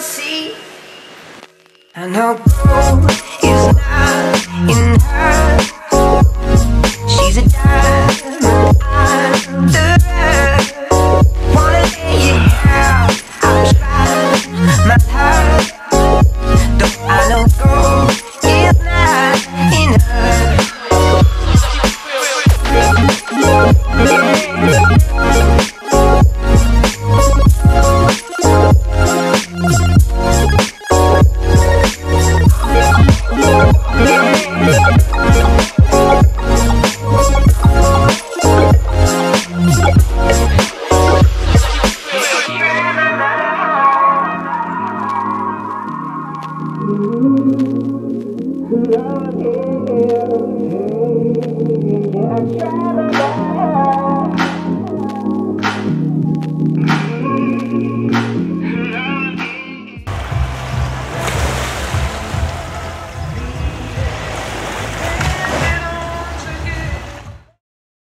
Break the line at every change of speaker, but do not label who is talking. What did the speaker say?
see. And I'll go.